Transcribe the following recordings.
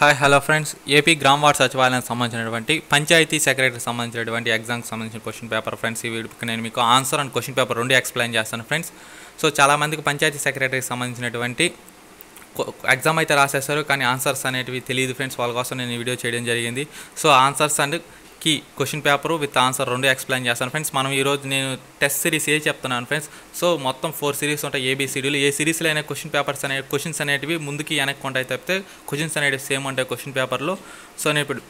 Hi hello friends AP గ్రామ ward సచివాలయానికి సంబంధించినటువంటి పంచాయతీ సెక్రటరీకి సంబంధించినటువంటి ఎగ్జామ్కి సంబంధించిన క్వశ్చన్ పేపర్ ఫ్రెండ్స్ ఈ వీడియోకి నేను మీకు ఆన్సర్ అండ్ క్వశ్చన్ పేపర్ రెండు ఎక్స్ప్లెయిన్ చేస్తాను ఫ్రెండ్స్ సో చాలామందికి పంచాయతీ సెక్రటరీకి సంబంధించినటువంటి ఎగ్జామ్ అయితే రాసేస్తారు కానీ ఆన్సర్స్ అనేటివి తెలియదు ఫ్రెండ్స్ వాళ్ళ కోసం నేను ఈ వీడియో చేయడం జరిగింది. సో ఆన్సర్స్ అండ్ కి క్వశ్చన్ పేపర్ విత్ ఆన్సర్ రెండు ఎక్స్ప్లెయిన్ చేస్తాను. ఫ్రెండ్స్ మనం ఈరోజు నేను టెస్ట్ సిరీస్ ఏ చెప్తున్నాను ఫ్రెండ్స్? సో మొత్తం ఫోర్ సిరీస్ ఉంటాయి ఏబీసీడీలు ఏ సిరీస్లో అయినా క్వశ్చన్ పేపర్స్ అనే క్వశ్చన్స్ అనేటివి ముందుకి వెనక్కి ఉంటాయి తప్పితే క్వశ్చన్స్ అనేటివి సేమ్ ఉంటాయి క్వశ్చన్ పేపర్లో. సో నేను ఇప్పుడు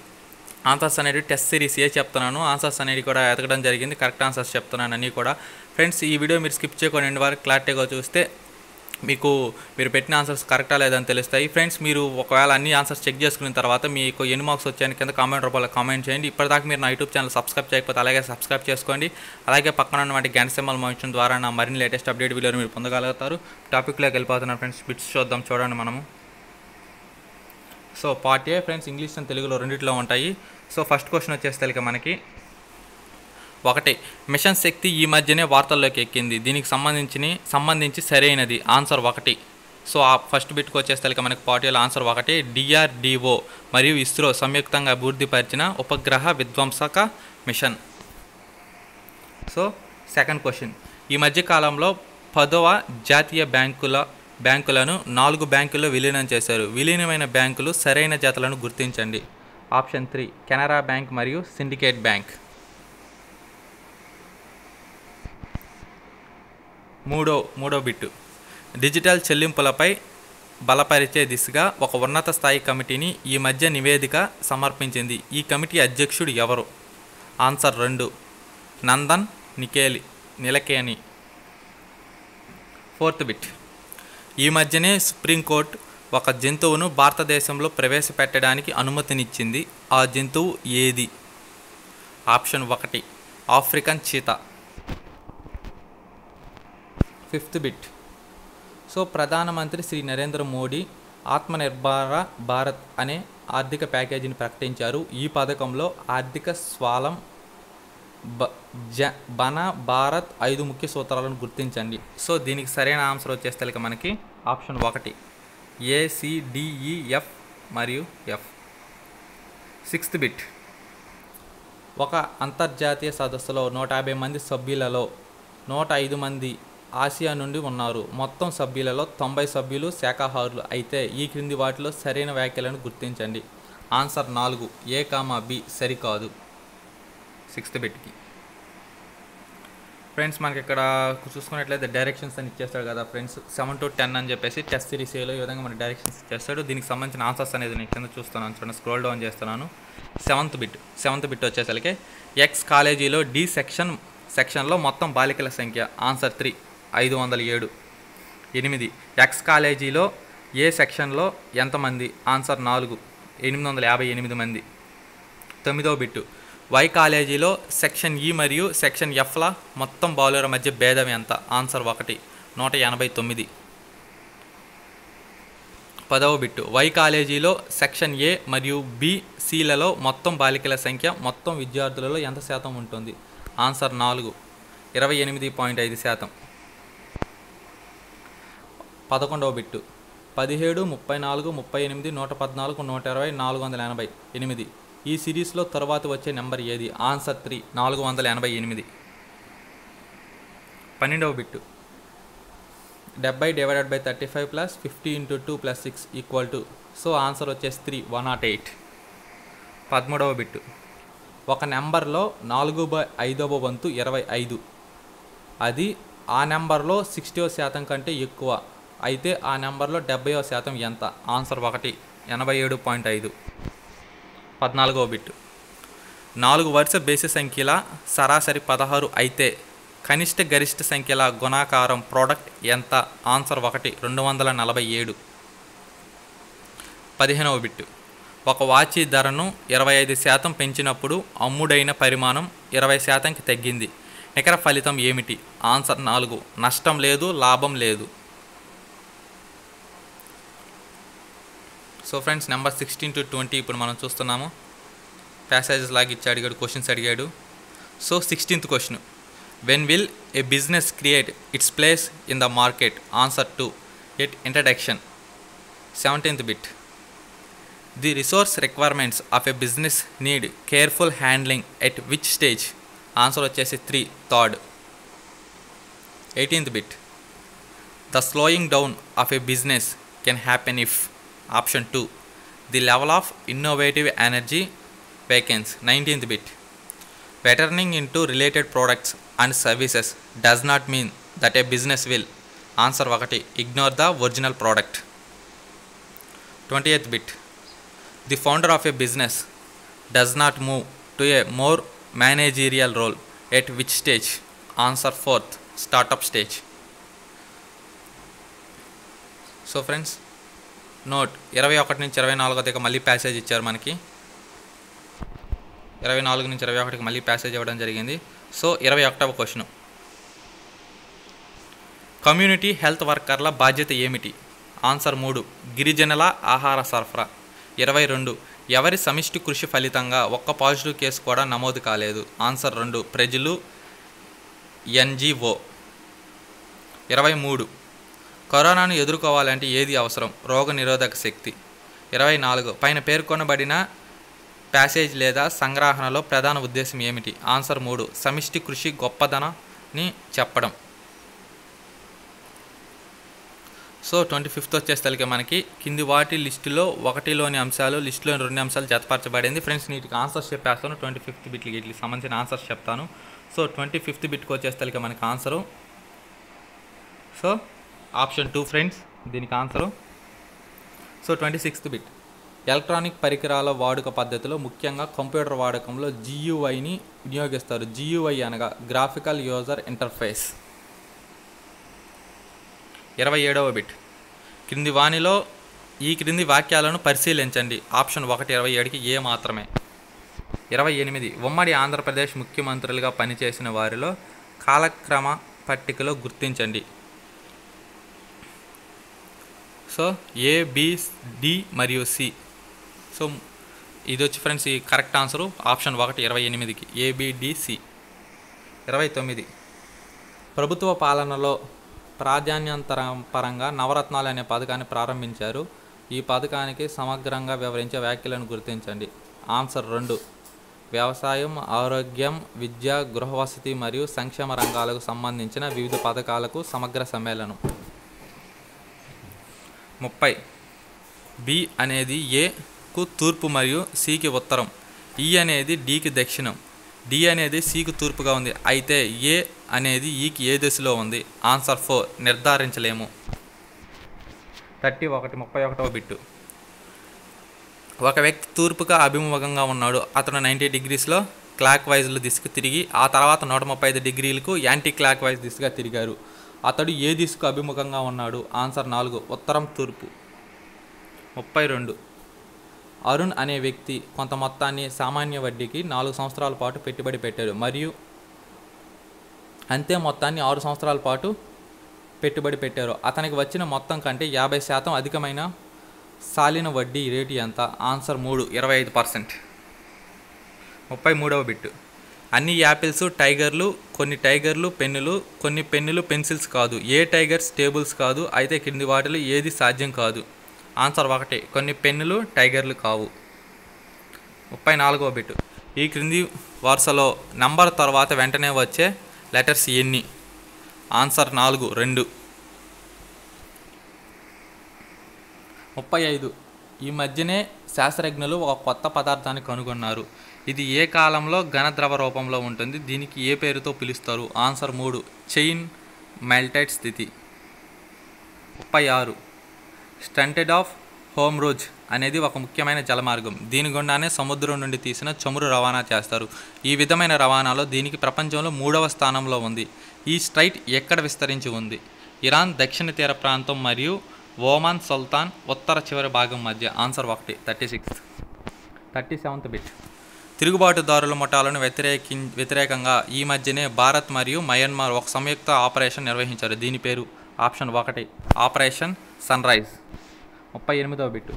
ఆన్సర్స్ అనేవి టెస్ట్ సిరీస్ ఏ చెప్తున్నాను ఆన్సర్స్ అనేవి కూడా ఎతకడం జరిగింది కరెక్ట్ ఆన్సర్స్ చెప్తున్నాను అన్నీ కూడా. ఫ్రెండ్స్ ఈ వీడియో మీరు స్కిప్ చేయకుండా ఎండ్ వరకు క్లారిటీగా చూస్తే మీకు మీరు పెట్టిన ఆన్సర్స్ కరెక్టా లేదని తెలుస్తాయి. ఫ్రెండ్స్ మీరు ఒకవేళ అన్ని ఆన్సర్స్ చెక్ చేసుకున్న తర్వాత మీకు ఎన్ని మార్క్స్ వచ్చాయని కింద కామెంట్ రూపంలో కామెంట్ చేయండి. ఇప్పటిదాకా మీరు నా యూట్యూబ్ ఛానల్ సబ్స్క్రైబ్ చేయకపోతే అలాగే సబ్స్క్రైబ్ చేసుకోండి. అలాగే పక్కన ఉన్నటువంటి గంట సింబల్ మోయించడం ద్వారా నా మరిన్ని లేటెస్ట్ అప్డేట్ వీడియోలు మీరు పొందగలుగుతారు. టాపిక్లోకి వెళ్ళిపోతున్నాను ఫ్రెండ్స్ బిట్స్ చూద్దాం చూడండి మనము. So part A friends English and తెలుగులో రెండిట్లో ఉంటాయి. సో ఫస్ట్ క్వశ్చన్ వచ్చేస్తే మనకి. ఒకటి మిషన్ శక్తి ఈ మధ్యనే వార్తల్లోకి ఎక్కింది. దీనికి సంబంధించి సంబంధించి సరైనది. ఆన్సర్ ఒకటి. సో ఆ ఫస్ట్ బిట్కి వచ్చేస్తే మనకి పార్టీలో ఆన్సర్ ఒకటి డిఆర్డిఓ మరియు ఇస్రో సంయుక్తంగా అభివృద్ధిపరిచిన ఉపగ్రహ విధ్వంసక మిషన్. So second question. ఈ మధ్య కాలంలో పదవ జాతీయ బ్యాంకుల బ్యాంకులను నాలుగు బ్యాంకుల్లో విలీనం చేశారు. విలీనమైన బ్యాంకులు సరైన జతలను గుర్తించండి. ఆప్షన్ త్రీ కెనరా బ్యాంక్ మరియు సిండికేట్ బ్యాంక్. మూడో మూడో బిట్టు. డిజిటల్ చెల్లింపులపై బలపరిచే దిశగా ఒక ఉన్నత స్థాయి కమిటీని ఈ మధ్య నివేదిక సమర్పించింది. ఈ కమిటీ అధ్యక్షుడు ఎవరు? ఆన్సర్ రెండు. Nandan నికేలి Nilekani fourth bit. ఈ మధ్యనే సుప్రీంకోర్టు ఒక జంతువును భారతదేశంలో ప్రవేశపెట్టడానికి అనుమతినిచ్చింది. ఆ జంతువు ఏది? ఆప్షన్ ఒకటి African cheetah. Fifth bit. So ప్రధానమంత్రి శ్రీ నరేంద్ర మోడీ ఆత్మనిర్భర భారత్ అనే ఆర్థిక ప్యాకేజీని ప్రకటించారు. ఈ పథకంలో ఆర్థిక స్వాలం బ జ బన భారత్ ఐదు ముఖ్య సూత్రాలను గుర్తించండి. సో దీనికి సరైన ఆన్సర్ వచ్చేస్తే మనకి ఆప్షన్ ఒకటి. ఏసిడిఈఎఫ్ మరియు ఎఫ్. Sixth bit. ఒక అంతర్జాతీయ సదస్సులో నూట యాభై మంది సభ్యులలో నూట ఐదు మంది ఆసియా నుండి ఉన్నారు. మొత్తం సభ్యులలో తొంభై సభ్యులు శాఖాహారులు. అయితే ఈ క్రింది వాటిలో సరైన వ్యాఖ్యలను గుర్తించండి. ఆన్సర్ నాలుగు. ఏ కామా బి సరికాదు. సిక్స్త్ బిట్కి. ఫ్రెండ్స్ మనకి ఇక్కడ చూసుకున్నట్లయితే డైరెక్షన్స్ అని ఇచ్చేస్తాడు కదా ఫ్రెండ్స్. సెవెన్ టు టెన్ అని చెప్పేసి టెస్ట్ సిరీస్ ఏలో ఈ విధంగా మనకి డైరెక్షన్స్ ఇచ్చేస్తాడు. దీనికి సంబంధించిన ఆన్సర్స్ అనేది నేను కింద చూస్తున్నాను చూడండి స్క్రోల్ డౌన్ చేస్తున్నాను. Seventh bit. సెవెంత్ బిట్ వచ్చేసరికి ఎక్స్ కాలేజీలో డి సెక్షన్ సెక్షన్లో మొత్తం బాలికల సంఖ్య. Answer three. ఐదు వందల ఏడు. ఎనిమిది. ఎక్స్ కాలేజీలో ఏ సెక్షన్లో ఎంతమంది ఆన్సర్ నాలుగు. ఎనిమిది వందల యాభై ఎనిమిది మంది. తొమ్మిదవ బిట్టు. వై కాలేజీలో సెక్షన్ ఈ మరియు సెక్షన్ ఎఫ్ల మొత్తం బౌలర్ మధ్య భేదం ఎంత? ఆన్సర్ ఒకటి. నూట ఎనభై తొమ్మిది. పదవ బిట్టు. వై కాలేజీలో సెక్షన్ ఏ మరియు బి సిలలో మొత్తం బాలికల సంఖ్య మొత్తం విద్యార్థులలో ఎంత శాతం ఉంటుంది? ఆన్సర్ నాలుగు. ఇరవై ఎనిమిది పాయింట్ ఐదు శాతం. పదకొండవ బిట్టు. పదిహేడు ముప్పై నాలుగు ముప్పై ఎనిమిది నూట పద్నాలుగు నూట ఇరవై నాలుగు వందల ఎనభై ఎనిమిది. ఈ సిరీస్లో తర్వాత వచ్చే నెంబర్ ఏది? ఆన్సర్ త్రీ నాలుగు వందల ఎనభై ఎనిమిది. పన్నెండవ బిట్టు. డెబ్బై divided by thirty five plus fifty into two plus six equal to. So answer వచ్చేసి త్రీ వన్ నాట్ ఎయిట్. పదమూడవ బిట్టు. ఒక నెంబర్లో నాలుగు బై ఐదవ వంతు ఇరవై ఐదు. అది ఆ నెంబర్లో సిక్స్టీ శాతం కంటే ఎక్కువ. అయితే ఆ నెంబర్లో డెబ్బైవ శాతం ఎంత? ఆన్సర్ ఒకటి ఎనభై ఏడు పాయింట్ ఐదు. పద్నాలుగో బిట్. నాలుగు వరుస బేసి సంఖ్యల సరాసరి పదహారు అయితే కనిష్ట గరిష్ట సంఖ్యల గుణాకారం ప్రోడక్ట్ ఎంత? ఆన్సర్ ఒకటి రెండు వందల నలభై ఏడు. పదిహేనవ బిట్టు ఒక వాచి ధరను ఇరవై ఐదు శాతం పెంచినప్పుడు అమ్ముడైన పరిమాణం ఇరవై శాతంకి తగ్గింది. నికర ఫలితం ఏమిటి? ఆన్సర్ నాలుగు నష్టం లేదు లాభం లేదు. So friends number sixteen to twenty ఇప్పుడు మనం చూస్తున్నాము. ప్యాసేజెస్ లాగా ఇచ్చి అడిగాడు క్వశ్చన్స్ అడిగాడు. So sixteenth question when will a business create its place in the market answer two at introduction seventeenth bit the resource requirements of a business need careful handling at which stage answer వచ్చేసి three third eighteenth bit the slowing down of a business can happen if Option 2. The level of innovative energy vacancy 19th bit. Patterning into related products and services does not mean that a business will. Answer 1. Ignore the original product. 20th bit. The founder of a business does not move to a more managerial role at which stage? Answer 4th. Startup stage. So friends, note. ఇరవై ఒకటి నుంచి ఇరవై నాలుగో దగ్గర మళ్ళీ passage ఇచ్చారు మనకి. ఇరవై నాలుగు నుంచి ఇరవై ఒకటికి మళ్ళీ ప్యాసేజ్ ఇవ్వడం జరిగింది. సో ఇరవై ఒకటవ క్వశ్చన్ కమ్యూనిటీ హెల్త్ వర్కర్ల బాధ్యత ఏమిటి? ఆన్సర్ మూడు. గిరిజనుల ఆహార సరఫరా. ఇరవై రెండు. ఎవరి సమిష్టి కృషి ఫలితంగా ఒక్క పాజిటివ్ కేసు కూడా నమోదు కాలేదు? ఆన్సర్ రెండు. ప్రజలు ఎన్జిఓ ఇరవై మూడు. కరోనాను ఎదుర్కోవాలంటే ఏది అవసరం? రోగ నిరోధక శక్తి. ఇరవై నాలుగు. పైన పేర్కొనబడిన ప్యాసేజ్ లేదా సంగ్రహణలో ప్రధాన ఉద్దేశం ఏమిటి? ఆన్సర్ మూడు. సమిష్టి కృషి గొప్పదనని చెప్పడం. సో ట్వంటీ ఫిఫ్త్ వచ్చేసరికి మనకి కింది వాటి లిస్టులో ఒకటిలోని అంశాలు లిస్టులోని రెండు అంశాలు జతపరచబడింది. ఫ్రెండ్స్ నీటికి ఆన్సర్స్ చెప్పేస్తాను. ట్వంటీ ఫిఫ్త్ బిట్లకి వీటికి సంబంధించిన ఆన్సర్స్ చెప్తాను. సో ట్వంటీ ఫిఫ్త్ బిట్కి వచ్చేసరికి మనకి answer. So option two friends దీనికి answer. So twenty sixth bit. Electronic పరికరాల వాడుక పద్ధతిలో ముఖ్యంగా కంప్యూటర్ వాడకంలో జియుఐని వినియోగిస్తారు. జియుఐ అనగా గ్రాఫికల్ యూజర్ ఇంటర్ఫేస్. ఇరవై ఏడవ బిట్. క్రింది వాణిలో ఈ క్రింది వాక్యాలను పరిశీలించండి. ఆప్షన్ ఒకటి ఇరవై ఏడుకి ఏ మాత్రమే. ఇరవై ఎనిమిది. ఉమ్మడి ఆంధ్రప్రదేశ్ ముఖ్యమంత్రులుగా పనిచేసిన వారిలో కాలక్రమ పట్టికలో గుర్తించండి. సో ఏ బి డి మరియు సి సో ఇది వచ్చి ఫ్రెండ్స్ ఈ కరెక్ట్ ఆన్సరు. ఆప్షన్ ఒకటి ఇరవై ఎనిమిదికి. ఏబిడిసి ఇరవై తొమ్మిది. ప్రభుత్వ పాలనలో ప్రాధాన్యంతర పరంగా నవరత్నాలు అనే పథకాన్ని ప్రారంభించారు. ఈ పథకానికి సమగ్రంగా వివరించే వ్యాఖ్యలను గుర్తించండి. ఆన్సర్ రెండు. వ్యవసాయం ఆరోగ్యం విద్య గృహవసతి మరియు సంక్షేమ రంగాలకు సంబంధించిన వివిధ పథకాలకు సమగ్ర సమ్మేళనం. ముప్పై. బి అనేది ఏకు తూర్పు మరియు సికి ఉత్తరం. ఈ అనేది డికి దక్షిణం. డి అనేది సికి తూర్పుగా ఉంది. అయితే ఏ అనేది e ఈకి ఏ దిశలో ఉంది? ఆన్సర్ ఫోర్ నిర్ధారించలేము. థర్టీ ఒకటి ముప్పై ఒకటవ బిట్టు. ఒక వ్యక్తి తూర్పుగా అభిముఖంగా ఉన్నాడు. అతను నైంటీ డిగ్రీస్లో క్లాక్ వైజ్లో దిశకు తిరిగి ఆ తర్వాత నూట ముప్పై ఐదు డిగ్రీలకు యాంటీ క్లాక్ వైజ్ దిశగా తిరిగారు. అతడు ఏ దిశకు అభిముఖంగా ఉన్నాడు? ఆన్సర్ నాలుగు. ఉత్తరం తూర్పు. ముప్పై రెండు. అరుణ్ అనే వ్యక్తి కొంత మొత్తాన్ని సామాన్య వడ్డీకి నాలుగు సంవత్సరాల పాటు పెట్టుబడి పెట్టాడు. మరియు అంతే మొత్తాన్ని ఆరు సంవత్సరాల పాటు పెట్టుబడి పెట్టారు. అతనికి వచ్చిన మొత్తం కంటే యాభై శాతం అధికమైన సాలిన వడ్డీ రేటు ఎంత? ఆన్సర్ మూడు. ఇరవై ఐదు పర్సెంట్. ముప్పై మూడవ బిట్టు. అన్ని యాపిల్స్ టైగర్లు కొన్ని టైగర్లు పెన్నులు కొన్ని పెన్నులు పెన్సిల్స్ కాదు. ఏ టైగర్స్ టేబుల్స్ కాదు. అయితే కింది వాటిలో ఏది సాధ్యం కాదు? ఆన్సర్ ఒకటే. కొన్ని పెన్నులు టైగర్లు కావు. ముప్పై నాలుగవ బిట్. ఈ క్రింది వరుసలో నంబర్ తర్వాత వెంటనే వచ్చే లెటర్స్ ఎన్ని? ఆన్సర్ నాలుగు రెండు. ముప్పై ఐదు. ఈ మధ్యనే శాస్త్రజ్ఞులు ఒక కొత్త పదార్థాన్ని కనుగొన్నారు. ఇది ఏ కాలంలో ఘనద్రవ రూపంలో ఉంటుంది? దీనికి ఏ పేరుతో పిలుస్తారు? ఆన్సర్ మూడు. చైన్ మెల్టెడ్ స్థితి. ముప్పై ఆరు. స్టంటెడ్ ఆఫ్ హోమ్ రోజ్ అనేది ఒక ముఖ్యమైన జలమార్గం. దీని గుండానే సముద్రం నుండి తీసిన చమురు రవాణా చేస్తారు. ఈ విధమైన రవాణాలో దీనికి ప్రపంచంలో మూడవ స్థానంలో ఉంది. ఈ స్ట్రైట్ ఎక్కడ విస్తరించి ఉంది? ఇరాన్ దక్షిణ తీర ప్రాంతం మరియు ఓమాన్ సుల్తాన్ ఉత్తర చివరి భాగం మధ్య. ఆన్సర్ ఒకటి. Thirty six. Thirty seventh bit. తిరుగుబాటుదారుల ముఠాలను వ్యతిరేకి వ్యతిరేకంగా ఈ మధ్యనే భారత్ మరియు మయన్మార్ ఒక సంయుక్త ఆపరేషన్ నిర్వహించారు. దీని పేరు ఆప్షన్ ఒకటి ఆపరేషన్ సన్ రైజ్ ముప్పై ఎనిమిదవ బిట్టు.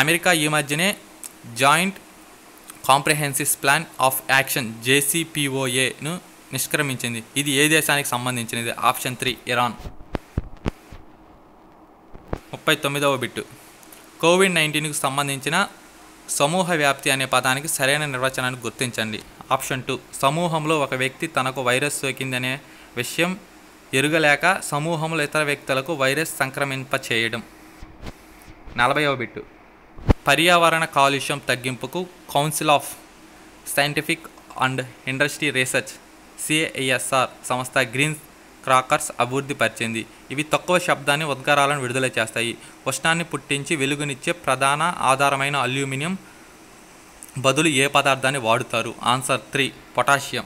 అమెరికా ఈ మధ్యనే joint comprehensive plan of action జేసీపీఓఏను నిష్క్రమించింది. ఇది ఏ దేశానికి సంబంధించినది? Option three Iran. ముప్పై తొమ్మిదవ బిట్టు. కోవిడ్ నైన్టీన్కు సంబంధించిన సమూహ వ్యాప్తి అనే పదానికి సరైన నిర్వచనాన్ని గుర్తించండి. ఆప్షన్ టూ సమూహంలో ఒక వ్యక్తి తనకు వైరస్ సోకిందనే విషయం ఎరుగలేక సమూహంలో ఇతర వ్యక్తులకు వైరస్ సంక్రమింప చేయడం నలభైవ బిట్టు పర్యావరణ కాలుష్యం తగ్గింపుకు council of scientific and industry research CISR సంస్థ గ్రీన్ క్రాకర్స్ అభివృద్ధి పరిచింది. ఇవి తక్కువ శబ్దాన్ని ఉద్గారాలను విడుదల చేస్తాయి. ఉష్ణాన్ని పుట్టించి వెలుగునిచ్చే ప్రధాన ఆధారమైన అల్యూమినియం బదులు ఏ పదార్థాన్ని వాడుతారు? Answer three potassium.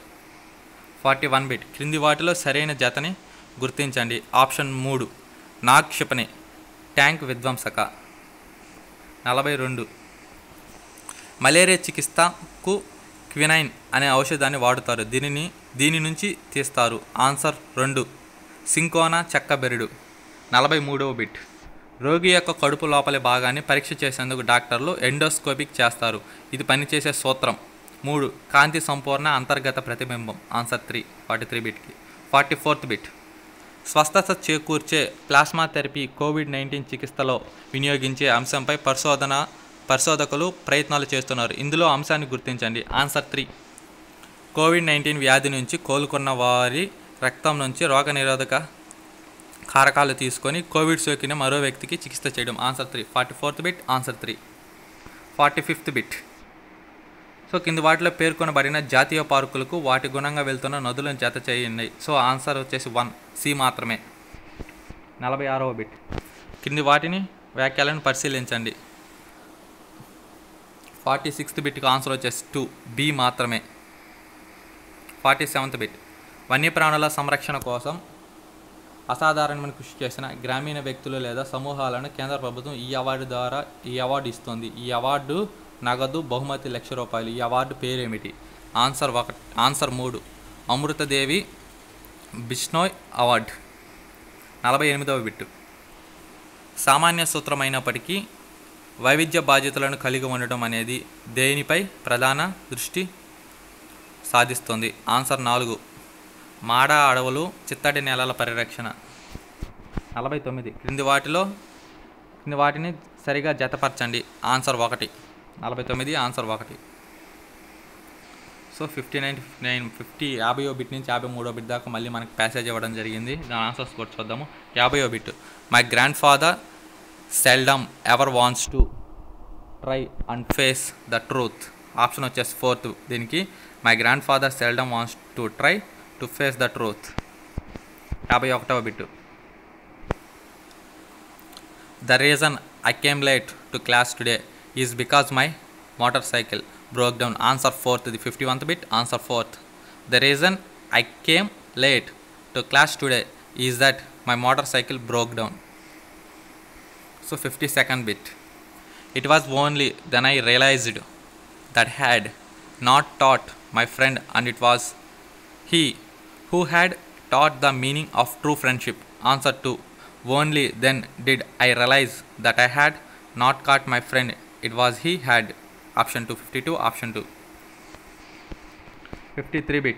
Forty one bit. క్రింది వాటిలో సరైన జతని గుర్తించండి. ఆప్షన్ మూడు నాగ్ క్షిపణి ట్యాంక్ విధ్వంసక. నలభై రెండు. మలేరియా చికిత్సకు క్వినైన్ అనే ఔషధాన్ని వాడుతారు. దీనిని దీని నుంచి తీస్తారు. ఆన్సర్ రెండు. సింకోనా చెక్కబెరుడు నలభై మూడవ బిట్. రోగి యొక్క కడుపు లోపలి భాగాన్ని పరీక్ష చేసేందుకు డాక్టర్లు ఎండోస్కోపిక్ చేస్తారు. ఇది పనిచేసే సూత్రం. మూడు. కాంతి సంపూర్ణ అంతర్గత ప్రతిబింబం. Answer three. Forty three బిట్కి. Forty fourth bit. స్వస్థత చేకూర్చే ప్లాస్మా థెరపీ కోవిడ్ నైన్టీన్ చికిత్సలో వినియోగించే అంశంపై పరిశోధన పరిశోధకులు ప్రయత్నాలు చేస్తున్నారు. ఇందులో అంశాన్ని గుర్తించండి. Answer three. కోవిడ్ నైన్టీన్ వ్యాధి నుంచి కోలుకున్న వారి రక్తం నుంచి రోగనిరోధక కారకాలు తీసుకొని కోవిడ్ సోకిన మరో వ్యక్తికి చికిత్స చేయడం. Answer three. Forty fourth bit. Answer three. Forty fifth bit. So కింది వాటిలో పేర్కొనబడిన జాతీయ పార్కులకు వాటి గుణంగా వెళ్తున్న నదులను జత చేయండి. సో ఆన్సర్ వచ్చేసి వన్. సి మాత్రమే. నలభై ఆరవ బిట్. కింది వాటిని వ్యాఖ్యలను పరిశీలించండి. ఫార్టీ సిక్స్త్ బిట్కి ఆన్సర్ వచ్చేసి టూ బి మాత్రమే. Forty seventh bit. వన్యప్రాణుల సంరక్షణ కోసం అసాధారణమైన కృషి చేసిన గ్రామీణ వ్యక్తులు లేదా సమూహాలను కేంద్ర ప్రభుత్వం ఈ అవార్డు ద్వారా ఈ అవార్డు ఇస్తుంది. ఈ అవార్డు నగదు బహుమతి లక్ష రూపాయలు. ఈ అవార్డు పేరేమిటి? ఆన్సర్ ఒక ఆన్సర్ మూడు. అమృతదేవి బిష్నోయ్ అవార్డు. నలభై ఎనిమిదవ బిట్టు. సామాన్య సూత్రమైనప్పటికీ వైవిధ్య బాధ్యతలను కలిగి ఉండటం అనేది దేనిపై ప్రధాన దృష్టి సాధిస్తుంది? ఆన్సర్ నాలుగు. మాడ అడవులు చిత్తడి నేలల పరిరక్షణ. నలభై తొమ్మిది. క్రింది వాటిలో క్రింది వాటిని సరిగా జతపరచండి. ఆన్సర్ ఒకటి. నలభై తొమ్మిది ఆన్సర్ ఒకటి. So fifty nine fifty nine fifty యాభైయో bit నుంచి యాభై మూడో బిట్ దాకా మళ్ళీ మనకి ప్యాసేజ్ ఇవ్వడం జరిగింది. దాని ఆన్సర్స్ కూడా చూద్దాము. యాభైయో bit. My grandfather seldom ever wants to try and face the truth option వచ్చేసి ఫోర్త్ దీనికి my grandfather seldom wants to try to face the truth యాభై ఒకటవ bit. The reason I came late to class today is because my motorcycle broke down answer fourth the fifty oneth bit answer fourth the reason I came late to class today is that my motor cycle broke down so 52nd bit. It was only then i realized that had not taught my friend and it was he who had taught the meaning of true friendship. Answer to only then did i realize that i had not caught my friend. It was he had option 252 option 2 53 bit.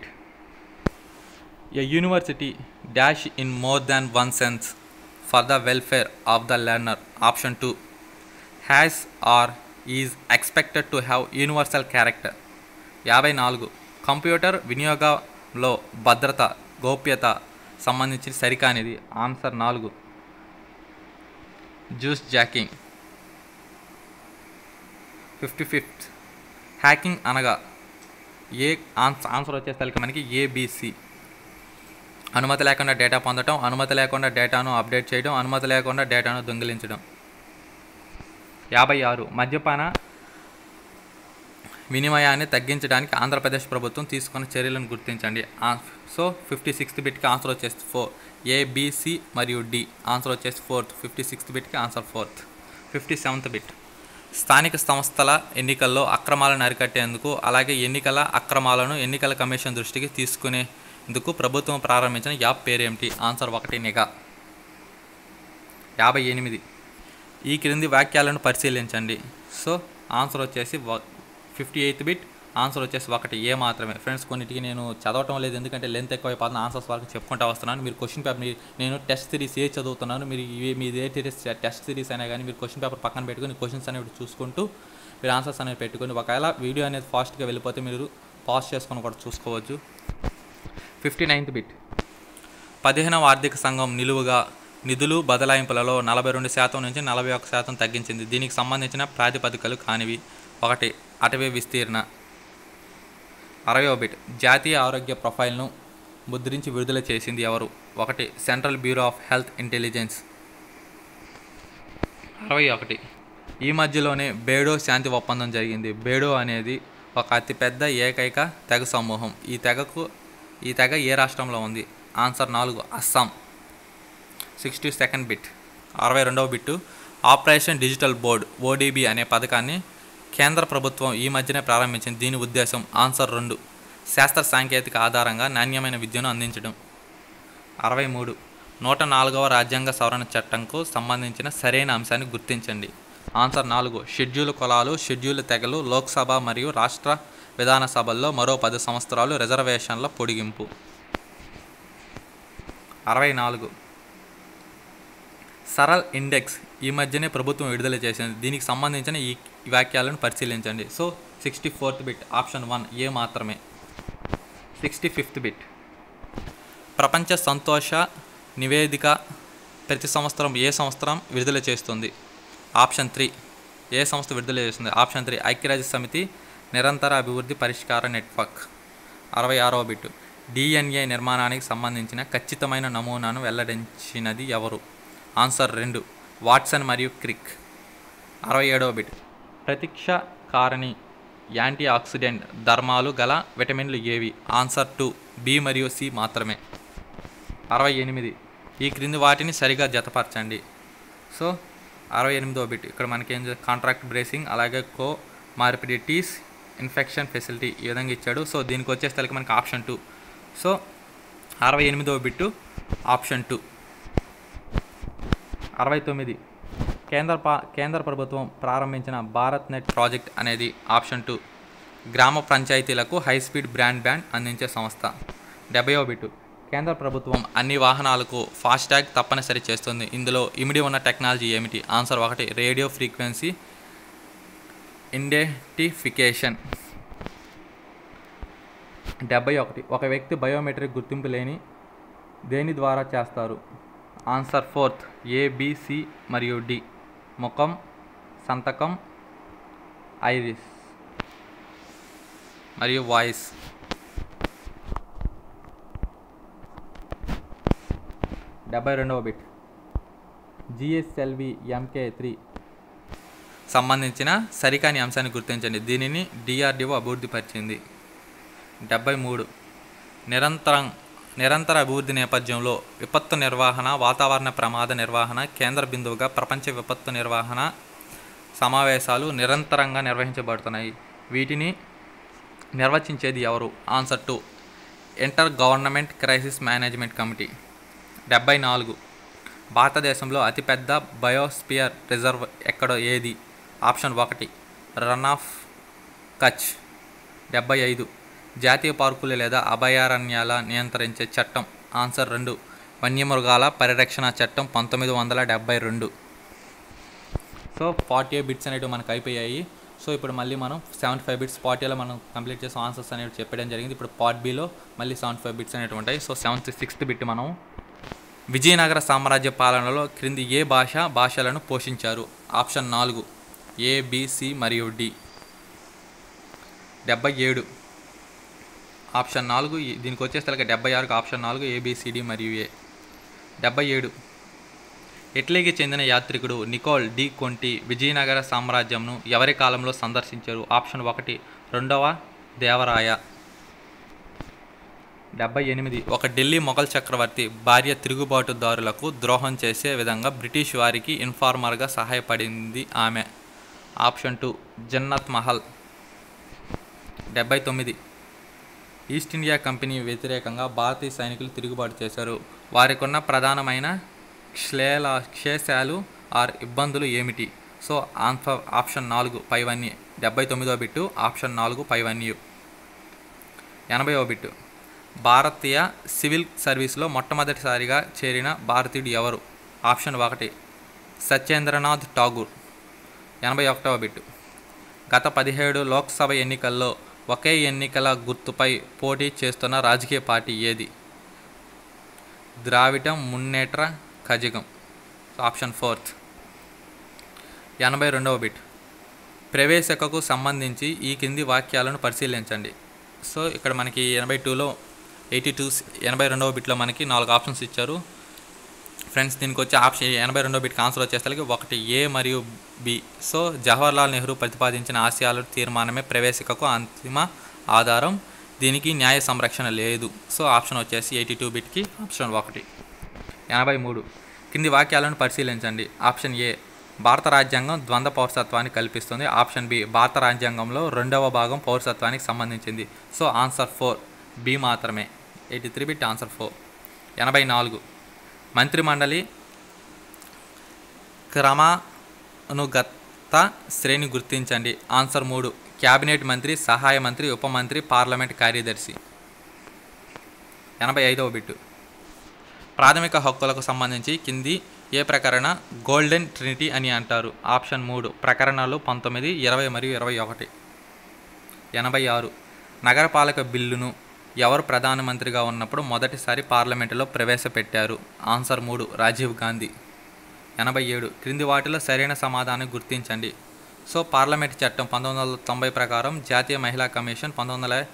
A university dash in more than one sense. For the welfare of the learner. Option 2 has or is expected to have universal character యాభై నాలుగు. Computer వినియోగంలో భద్రత గోప్యత సంబంధించి సరికానిది. Answer నాలుగు. Juice jacking fifty fifth hacking అనగా ఏ ఆన్సర్ ఆన్సర్ వచ్చేసరికి మనకి ఏబిసి అనుమతి లేకుండా డేటా పొందడం అనుమతి లేకుండా డేటాను అప్డేట్ చేయడం అనుమతి లేకుండా డేటాను దొంగిలించడం. యాభై ఆరు. మద్యపాన వినిమయాన్ని తగ్గించడానికి ఆంధ్రప్రదేశ్ ప్రభుత్వం తీసుకున్న చర్యలను గుర్తించండి. సో ఫిఫ్టీ సిక్స్త్ బిట్కి ఆన్సర్ వచ్చేసి ఫోర్. ఏబిసి మరియు డి. ఆన్సర్ వచ్చేసి fourth. Fifty sixth బిట్కి answer fourth. Fifty seventh bit. స్థానిక సంస్థల ఎన్నికల్లో అక్రమాలను అరికట్టేందుకు అలాగే ఎన్నికల అక్రమాలను ఎన్నికల కమిషన్ దృష్టికి తీసుకునే ఇందుకు ప్రభుత్వం ప్రారంభించిన యాప్ పేరేమిటి? ఆన్సర్ ఒకటి నిఘా. యాభై ఎనిమిది. ఈ క్రింది వాక్యాలను పరిశీలించండి. సో ఆన్సర్ వచ్చేసి ఫిఫ్టీ ఎయిత్ బిట్. ఆన్సర్ వచ్చేసి ఒకటి ఏ మాత్రమే. ఫ్రెండ్స్ కొన్నిటికి నేను చదవటం లేదు ఎందుకంటే లెంత్ ఎక్కువ అయిపోతుంది ఆన్సర్స్ వరకు చెప్పుకుంటూ వస్తున్నాను. మీరు క్వశ్చన్ పేపర్ నేను టెస్ట్ సిరీస్ ఏ చదువుతున్నాను మీరు మీది ఏ సిరీస్ టెస్ట్ సిరీస్ అయినా కానీ మీరు క్వశ్చన్ పేపర్ పక్కన పెట్టుకొని క్వశ్చన్స్ అనేవి చూసుకుంటూ మీరు ఆన్సర్స్ అనేవి పెట్టుకొని ఒకవేళ వీడియో అనేది ఫాస్ట్గా వెళ్ళిపోతే మీరు పాజ్ చేసుకొని కూడా చూసుకోవచ్చు. Fifty ninth bit. పదిహేనవ ఆర్థిక సంఘం నిలువుగా నిధులు బదలాయింపులలో నలభై రెండు శాతం నుంచి నలభై ఒక్క శాతం తగ్గించింది. దీనికి సంబంధించిన ప్రాతిపదికలు కానివి ఒకటి అటవీ విస్తీర్ణ. అరవై బిట్ జాతీయ ఆరోగ్య ప్రొఫైల్ను ముద్రించి విడుదల చేసింది ఎవరు? ఒకటి central bureau of health intelligence. అరవై ఒకటి ఈ మధ్యలోనే బేడో శాంతి ఒప్పందం జరిగింది. బేడో అనేది ఒక అతిపెద్ద ఏకైక తెగ సమూహం. ఈ తెగకు ఈ తెగ ఏ రాష్ట్రంలో ఉంది? ఆన్సర్ నాలుగు అస్సాం. Sixty second bit. అరవై రెండవ bit. Operation digital board ODB అనే పథకాన్ని కేంద్ర ప్రభుత్వం ఈ మధ్యనే ప్రారంభించింది. దీని ఉద్దేశం ఆన్సర్ రెండు శాస్త్ర సాంకేతిక ఆధారంగా నాణ్యమైన విద్యను అందించడం. అరవై మూడు నూట నాలుగవ రాజ్యాంగ సవరణ చట్టంకు సంబంధించిన సరైన అంశాన్ని గుర్తించండి. ఆన్సర్ నాలుగు. షెడ్యూల్ కులాలు షెడ్యూల్ తెగలు లోక్సభ మరియు రాష్ట్ర విధానసభల్లో మరో పది సంవత్సరాలు రిజర్వేషన్ల పొడిగింపు. అరవై నాలుగు. సరల్ ఇండెక్స్ ఈ మధ్యనే ప్రభుత్వం విడుదల చేసింది. దీనికి సంబంధించిన ఈ వాక్యాలను పరిశీలించండి. So sixty fourth bit option one A మాత్రమే. Sixty fifth bit. ప్రపంచ సంతోష నివేదిక ప్రతి సంవత్సరం ఏ సంవత్సరం విడుదల చేస్తుంది? Option three. ఏ సంస్థ విడుదల చేస్తుంది ఆప్షన్ త్రీ ఐక్యరాజ్య సమితి నిరంతర అభివృద్ధి పరిష్కార నెట్వర్క్. అరవై ఆరవ బిట్టు. డిఎన్ఏ నిర్మాణానికి సంబంధించిన ఖచ్చితమైన నమూనాను వెల్లడించినది ఎవరు? ఆన్సర్ రెండు వాట్సన్ మరియు క్రిక్. అరవై ఏడవ బిట్. ప్రతీక్ష కారణి యాంటీ ఆక్సిడెంట్ ధర్మాలు గల విటమిన్లు ఏవి? ఆన్సర్ టూ బి మరియు సి మాత్రమే. అరవై ఎనిమిది. ఈ క్రింది వాటిని సరిగా జతపరచండి. సో అరవై ఎనిమిదో బిట్. ఇక్కడ మనకి ఏం కాంట్రాక్ట్ బ్రేసింగ్ అలాగే కో మార్పిడిటీస్ ఇన్ఫెక్షన్ ఫెసిలిటీ ఈ విధంగా ఇచ్చాడు. సో దీనికి వచ్చేసరికి మనకి ఆప్షన్ టూ సో అరవై ఎనిమిదో బిట్టు ఆప్షన్ టూ అరవై తొమ్మిది. కేంద్ర పా కేంద్ర ప్రభుత్వం ప్రారంభించిన భారత్ నెట్ ప్రాజెక్ట్ అనేది ఆప్షన్ టూ గ్రామ పంచాయతీలకు హై స్పీడ్ బ్రాండ్ బ్యాండ్ అందించే సంస్థ. డెబ్బయో బిట్టు. కేంద్ర ప్రభుత్వం అన్ని వాహనాలకు ఫాస్టాగ్ తప్పనిసరి చేస్తుంది. ఇందులో ఇమిడి ఉన్న టెక్నాలజీ ఏమిటి? ఆన్సర్ ఒకటి రేడియో ఫ్రీక్వెన్సీ ఇండెంటిఫికేషన్. డెబ్బై ఒకటి ఒక వ్యక్తి బయోమెట్రిక్ గుర్తింపు లేని దేని ద్వారా చేస్తారు? Answer fourth A B C మరియు డి. ముఖం సంతకం ఐరిస్. మరియు వాయిస్. డెబ్బై రెండవ బిట్. GSLV MK three. సంబంధించిన సరికాని అంశాన్ని గుర్తించండి. దీనిని డిఆర్డిఓ అభివృద్ధిపరిచింది. డెబ్బై మూడు. నిరంతరం నిరంతర అభివృద్ధి నేపథ్యంలో విపత్తు నిర్వహణ వాతావరణ ప్రమాద నిర్వహణ కేంద్ర బిందువుగా ప్రపంచ విపత్తు నిర్వహణ సమావేశాలు నిరంతరంగా నిర్వహించబడుతున్నాయి. వీటిని నిర్వచించేది ఎవరు? Answer two. Inter government crisis management committee. డెబ్బై నాలుగు. భారతదేశంలో అతిపెద్ద బయోస్పియర్ రిజర్వ్ ఎక్కడో ఏది? ఆప్షన్ ఒకటి రన్ ఆఫ్ కచ్. డెబ్బై ఐదు. జాతీయ పార్కులు లేదా అభయారణ్యాల నియంత్రించే చట్టం. ఆన్సర్ రెండు వన్యమృగాల పరిరక్షణ చట్టం పంతొమ్మిది వందల డెబ్బై రెండు. సో ఫార్టీ ఎయిట్ బిట్స్ అనేవి మనకు అయిపోయాయి. సో ఇప్పుడు మళ్ళీ మనం సెవెంటీ ఫైవ్ బిట్స్ పార్ట్ ఏలో మనం కంప్లీట్ చేసే ఆన్సర్స్ అనేవి చెప్పడం జరిగింది. ఇప్పుడు పార్ట్ బీలో మళ్ళీ సెవెంటీ ఫైవ్ బిట్స్ అనేవి ఉంటాయి. సో సెవెంత్ సిక్స్త్ బిట్ మనం విజయనగర సామ్రాజ్య పాలనలో క్రింది ఏ భాష భాషలను పోషించారు? ఆప్షన్ నాలుగు. ఏ బిసి మరియు డి. డెబ్బై ఏడు. ఆప్షన్ నాలుగు. దీనికి వచ్చేసరికి డెబ్బై ఆరుకు ఆప్షన్ నాలుగు. ఏబిసిడి మరియు ఏ. డెబ్బై ఏడు. ఇటలీకి చెందిన యాత్రికుడు నికోల్ డి కొంటి విజయనగర సామ్రాజ్యంను ఎవరి కాలంలో సందర్శించారు? ఆప్షన్ ఒకటి. రెండవ దేవరాయ. డెబ్బై ఎనిమిది. ఒక ఢిల్లీ మొఘల్ చక్రవర్తి భార్య తిరుగుబాటుదారులకు ద్రోహం చేసే విధంగా బ్రిటిష్ వారికి ఇన్ఫార్మర్గా సహాయపడింది ఆమె. Option two Jannat Mahal. డెబ్బై తొమ్మిది. ఈస్ట్ ఇండియా కంపెనీ వ్యతిరేకంగా భారతీయ సైనికులు తిరుగుబాటు చేశారు. వారికి ఉన్న ప్రధానమైన క్షేలా క్షేశాలు ఆర్ ఇబ్బందులు ఏమిటి? సో ఆన్సర్ ఆప్షన్ నాలుగు పైవన్నీ. డెబ్బై తొమ్మిదో బిట్టు ఆప్షన్ నాలుగు పైవన్నీ ఎనభైవ బిట్టు. భారతీయ సివిల్ సర్వీస్లో మొట్టమొదటిసారిగా చేరిన భారతీయుడు ఎవరు? ఆప్షన్ ఒకటి సత్యేంద్రనాథ్ ఠాగూర్. ఎనభై ఒకటవ బిట్టు. గత పదిహేడు లోక్సభ ఎన్నికల్లో ఒకే ఎన్నికల గుర్తుపై పోటీ చేస్తున్న రాజకీయ పార్టీ ఏది? Dravida Munnetra Kazhagam option fourth. ఎనభై రెండవ బిట్. ప్రవేశకకు సంబంధించి ఈ కింది వాక్యాలను పరిశీలించండి. సో ఇక్కడ మనకి ఎనభై టూలో ఎయిటీ టూ ఎనభై రెండవ బిట్లో మనకి నాలుగు ఆప్షన్స్ ఇచ్చారు. ఫ్రెండ్స్ దీనికి వచ్చే ఆప్షన్ ఎనభై రెండో బిట్కి ఆన్సర్ వచ్చేసరికి ఒకటి ఏ మరియు బి. సో జవహర్లాల్ నెహ్రూ ప్రతిపాదించిన ఆశయాల తీర్మానమే ప్రవేశికకు అంతిమ ఆధారం. దీనికి న్యాయ సంరక్షణ లేదు. సో ఆప్షన్ వచ్చేసి ఎయిటీ టూ బిట్కి ఆప్షన్ ఒకటి. ఎనభై మూడు. కింది వాక్యాలను పరిశీలించండి. ఆప్షన్ ఏ భారత రాజ్యాంగం ద్వంద్వ పౌరసత్వాన్ని కల్పిస్తుంది. ఆప్షన్ బి భారత రాజ్యాంగంలో రెండవ భాగం పౌరసత్వానికి సంబంధించింది. సో ఆన్సర్ ఫోర్ బి మాత్రమే. Eighty three bit answer four. ఎనభై నాలుగు. మంత్రిమండలి క్రమానుగత శ్రేణి గుర్తించండి. ఆన్సర్ మూడు. క్యాబినెట్ మంత్రి సహాయ మంత్రి ఉప మంత్రి పార్లమెంట్ కార్యదర్శి. ఎనభై ఐదవ బిట్టు. ప్రాథమిక హక్కులకు సంబంధించి కింది ఏ ప్రకరణ గోల్డెన్ ట్రినిటీ అని అంటారు? ఆప్షన్ మూడు. ప్రకరణలు పంతొమ్మిది ఇరవై మరియు ఇరవై ఒకటి. ఎనభై ఆరు. నగరపాలక బిల్లును ఎవరు ప్రధానమంత్రిగా ఉన్నప్పుడు మొదటిసారి పార్లమెంటులో ప్రవేశపెట్టారు. ఆన్సర్ మూడు రాజీవ్ గాంధీ. ఎనభై ఏడు క్రింది వాటిలో సరైన సమాధానం గుర్తించండి. సో పార్లమెంట్ చట్టం పంతొమ్మిది వందల తొంభై ప్రకారం జాతీయ మహిళా కమిషన్ పంతొమ్మిది వందల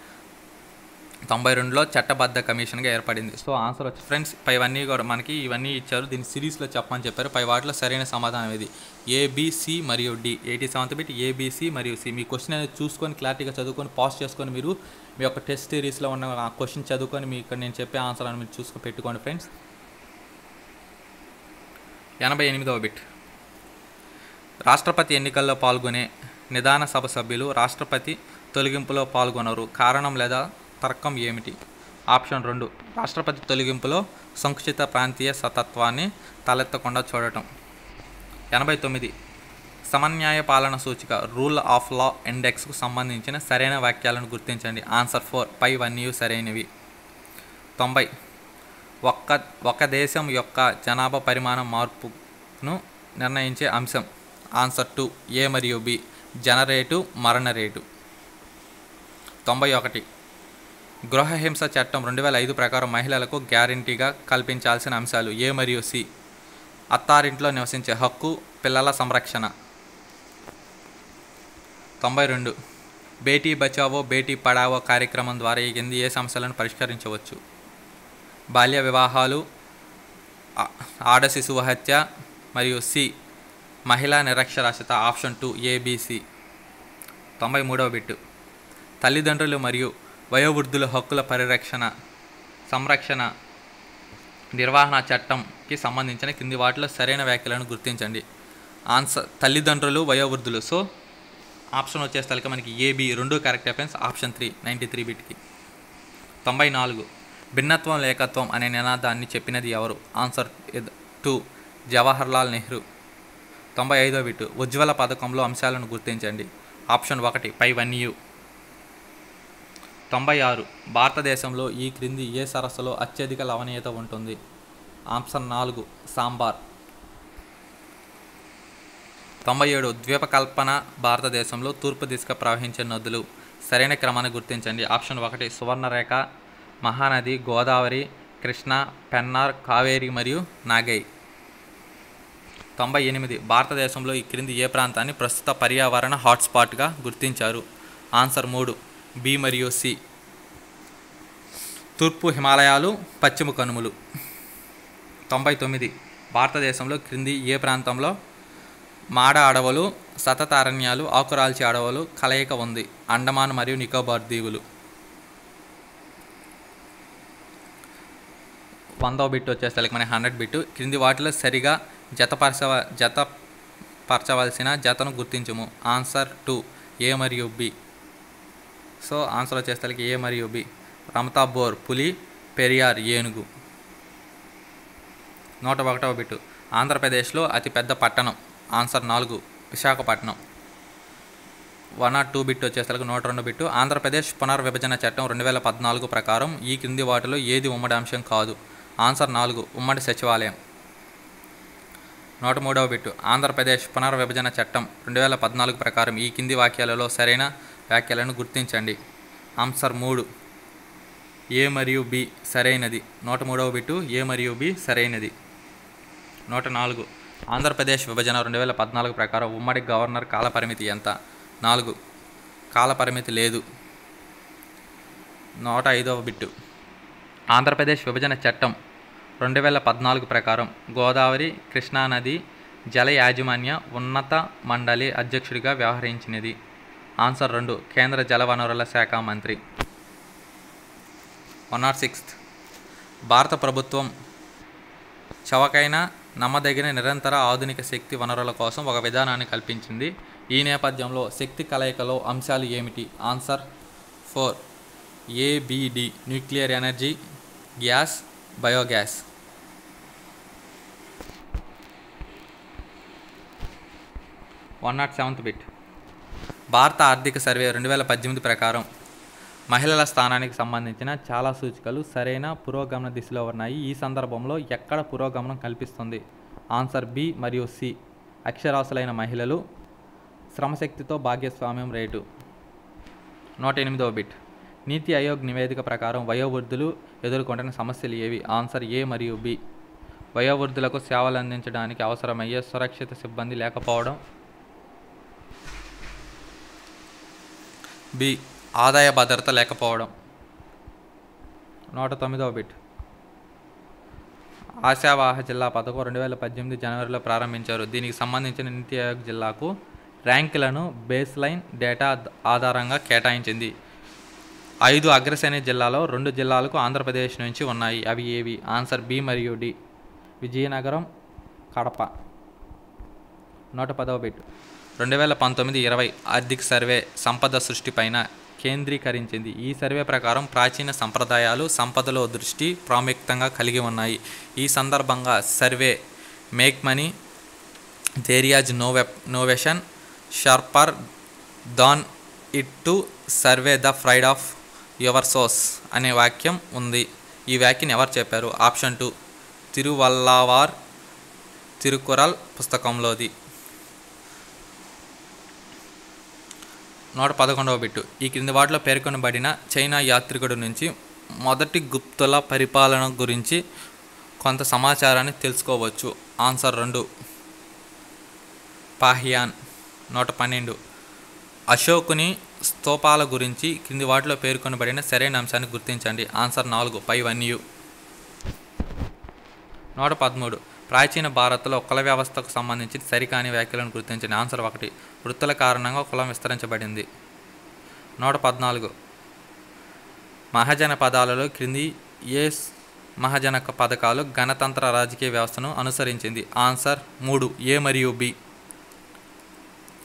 తొంభై రెండులో చట్టబద్ధ కమిషన్గా ఏర్పడింది. సో ఆన్సర్ వచ్చి ఫ్రెండ్స్ పైవన్నీ కూడా మనకి ఇవన్నీ ఇచ్చారు. దీన్ని సిరీస్లో చెప్పమని చెప్పారు. పై వాటిలో సరైన సమాధానం ఇది. ఏబిసి మరియు D eighty seventh bit A B C మరియు సి మీ క్వశ్చన్ అనేది చూసుకొని క్లారిటీగా చదువుకొని పాస్ చేసుకొని మీరు మీ యొక్క టెస్ట్ సిరీస్లో ఉన్న ఆ క్వశ్చన్ చదువుకొని మీ ఇక్కడ నేను చెప్పే ఆన్సర్ అని మీరు చూసుకొని పెట్టుకోండి ఫ్రెండ్స్. ఎనభై ఎనిమిదవ బిట్. రాష్ట్రపతి ఎన్నికల్లో పాల్గొనే నిదాన సభ సభ్యులు రాష్ట్రపతి తొలగింపులో పాల్గొనరు. కారణం లేదా తర్కం ఏమిటి? ఆప్షన్ రెండు రాష్ట్రపతి తొలగింపులో సంకుచిత ప్రాంతీయ సతత్వాన్ని తలెత్తకుండా చూడటం. ఎనభై తొమ్మిది సమన్యాయ పాలన సూచిక రూల్ ఆఫ్ లా ఇండెక్స్కు సంబంధించిన సరైన వాక్యాలను గుర్తించండి. ఆన్సర్ ఫోర్ పై వన్యూ సరైనవి. తొంభై ఒక్క ఒక దేశం యొక్క జనాభా పరిమాణం మార్పును నిర్ణయించే అంశం. ఆన్సర్ టూ ఏ మరియు బి జనరేటు మరణ రేటు. తొంభై ఒకటి గృహహింస చట్టం రెండు వేల ఐదు ప్రకారం మహిళలకు గ్యారంటీగా కల్పించాల్సిన అంశాలు ఏ మరియు సి. అత్తారింట్లో నివసించే హక్కు పిల్లల సంరక్షణ. తొంభై రెండు. బేటీ బచావో బేటీ పడావో కార్యక్రమం ద్వారా ఈ కింది ఏ సమస్యలను పరిష్కరించవచ్చు? బాల్య వివాహాలు ఆడ శిశువు హత్య మరియు సి. మహిళా నిరక్షరాస్యత ఆప్షన్ టూ ఏబిసి తొంభై మూడవ బిట్టు. తల్లిదండ్రులు మరియు వయోవృద్ధుల హక్కుల పరిరక్షణ సంరక్షణ నిర్వహణ చట్టంకి సంబంధించిన కింది వాటిలో సరైన వ్యాఖ్యలను గుర్తించండి. ఆన్సర్ తల్లిదండ్రులు వయోవృద్ధులు. సో ఆప్షన్ వచ్చేసరికి మనకి ఏబి రెండు correct friends option three ninety three బిట్కి. తొంభై నాలుగు. భిన్నత్వం లేకత్వం అనే నినాదాన్ని చెప్పినది ఎవరు? Answer two Jawaharlal Nehru. తొంభై ఐదో బిట్టు ఉజ్వల పథకంలో అంశాలను గుర్తించండి. ఆప్షన్ ఒకటి పై వన్ యూ. తొంభై ఆరు భారతదేశంలో ఈ క్రింది ఏ సరస్సులో అత్యధిక లవణీయత ఉంటుంది? ఆప్షన్ నాలుగు సాంబార్. తొంభై ఏడు ద్వీపకల్పన భారతదేశంలో తూర్పు దిశగా ప్రవహించే నదులు. సరైన క్రమాన్ని గుర్తించండి. ఆప్షన్ ఒకటి సువర్ణరేఖ మహానది గోదావరి కృష్ణ పెన్నార్ కావేరి మరియు నాగై. తొంభై ఎనిమిది భారతదేశంలో ఈ క్రింది ఏ ప్రాంతాన్ని ప్రస్తుత పర్యావరణ హాట్స్పాట్గా గుర్తించారు? ఆన్సర్ మూడు బి మరియు సి. తూర్పు హిమాలయాలు పశ్చిమ కనుమలు. తొంభై తొమ్మిది. భారతదేశంలో క్రింది ఏ ప్రాంతంలో మాడ అడవులు సతత అరణ్యాలు ఆకురాల్చి అడవులు కలయిక ఉంది. అండమాన్ మరియు నికోబార్ దీవులు వందో బిట్ వచ్చేసరికి మన హండ్రెడ్ బిట్. క్రింది వాటిలో సరిగా జతపరచవ జతపరచవలసిన జతను గుర్తించము. Answer two. ఏ మరియు బి. సో ఆన్సర్ వచ్చేసరికి ఏ మరియు బి? రమతా బోర్ పులి పెరియార్ ఏనుగు. నూట ఒకటవ బిట్టు. ఆంధ్రప్రదేశ్లో అతిపెద్ద పట్టణం. ఆన్సర్ నాలుగు. Visakhapatnam. One not two bit వచ్చేసరికి నూట రెండు బిట్టు. ఆంధ్రప్రదేశ్ పునర్విభజన చట్టం రెండు వేల పద్నాలుగు ప్రకారం ఈ క్రింది వాటిలో ఏది ఉమ్మడి అంశం కాదు? ఆన్సర్ నాలుగు. ఉమ్మడి సచివాలయం. నూట మూడవ బిట్టు. ఆంధ్రప్రదేశ్ పునర్విభజన చట్టం రెండు వేల పద్నాలుగు ప్రకారం ఈ కింది వాక్యాలలో సరైన వ్యాఖ్యలను గుర్తించండి. ఆన్సర్ మూడు. ఏ మరియు బి సరైనది. నూట మూడవ బిట్టు ఏ మరియు బి సరైనది. నూట నాలుగు. ఆంధ్రప్రదేశ్ విభజన రెండు వేల పద్నాలుగు ప్రకారం ఉమ్మడి గవర్నర్ కాలపరిమితి ఎంత? నాలుగు. కాలపరిమితి లేదు. నూట ఐదవ బిట్టు. ఆంధ్రప్రదేశ్ విభజన చట్టం రెండు వేల పద్నాలుగు ప్రకారం గోదావరి కృష్ణానది జల యాజమాన్య ఉన్నత మండలి అధ్యక్షుడిగా వ్యవహరించినది. ఆన్సర్ రెండు. కేంద్ర జలవనరుల శాఖ మంత్రి. వన్ నాట్ సిక్స్త్ భారత ప్రభుత్వం చవకైన నమ్మదగిన నిరంతర ఆధునిక శక్తి వనరుల కోసం ఒక విధానాన్ని కల్పించింది. ఈ నేపథ్యంలో శక్తి కలయికలో అంశాలు ఏమిటి? Answer four A B D nuclear energy gas biogas one not seventh bit భారత ఆర్థిక సర్వే రెండు వేల పద్దెనిమిది ప్రకారం మహిళల స్థానానికి సంబంధించిన చాలా సూచికలు సరైన పురోగమన దిశలో ఉన్నాయి. ఈ సందర్భంలో ఎక్కడ పురోగమనం కల్పిస్తుంది? ఆన్సర్ బి మరియు సి. అక్షరాస్యులైన మహిళలు శ్రమశక్తితో భాగ్యస్వామ్యం రేటు. నూట ఎనిమిదవ బిట్. నీతి ఆయోగ్ నివేదిక ప్రకారం వయోవృద్ధులు ఎదుర్కొంటున్న సమస్యలు ఏవి? ఆన్సర్ ఏ మరియు బి. వయోవృద్ధులకు సేవలు అందించడానికి అవసరమయ్యే సురక్షిత సిబ్బంది లేకపోవడం బి ఆదాయ భద్రత లేకపోవడం. నూట తొమ్మిదవ బిట్. ఆశావాహ జిల్లా పథకం రెండు వేల పద్దెనిమిది జనవరిలో ప్రారంభించారు. దీనికి సంబంధించిన నీతి ఆయోగ్ జిల్లాకు ర్యాంకులను బేస్ లైన్ డేటా ఆధారంగా కేటాయించింది. ఐదు అగ్రశ్రేణి జిల్లాలో రెండు జిల్లాలకు ఆంధ్రప్రదేశ్ నుంచి ఉన్నాయి. అవి ఏవి? ఆన్సర్ బి మరియు డి. విజయనగరం కడప. నూట పదవ బిట్. రెండు వేల పంతొమ్మిది ఇరవై ఆర్థిక సర్వే సంపద సృష్టిపైన కేంద్రీకరించింది. ఈ సర్వే ప్రకారం ప్రాచీన సంప్రదాయాలు సంపదలో దృష్టి ప్రాముఖ్యంగా కలిగి ఉన్నాయి. ఈ సందర్భంగా survey make money there is no weapon sharper than it to survey the pride of your source అనే వాక్యం ఉంది. ఈ వాక్యం ఎవరు చెప్పారు? ఆప్షన్ టూ తిరువల్లావార్ తిరుకురల్ పుస్తకంలోది. నూట పదకొండవ బిట్టు. ఈ క్రింది వాటిలో పేర్కొనబడిన చైనా యాత్రికుడు నుంచి మొదటి గుప్తుల పరిపాలన గురించి కొంత సమాచారాన్ని తెలుసుకోవచ్చు. ఆన్సర్ రెండు. పాహియాన్ నూట పన్నెండు. అశోకుని స్తూపాల గురించి కింది వాటిలో పేర్కొనబడిన సరైన అంశాన్ని గుర్తించండి. ఆన్సర్ నాలుగు. పై వన్యూ నూట పదమూడు. ప్రాచీన భారత్లో కుల వ్యవస్థకు సంబంధించి సరికాని వ్యాఖ్యలను గుర్తించిన ఆన్సర్ ఒకటి వృత్తుల కారణంగా కులం విస్తరించబడింది. నూట పద్నాలుగు. మహాజన పదాలలో క్రింది ఏ స్- మహాజన పథకాలు గణతంత్ర రాజకీయ వ్యవస్థను అనుసరించింది? ఆన్సర్ మూడు ఏ మరియు బి.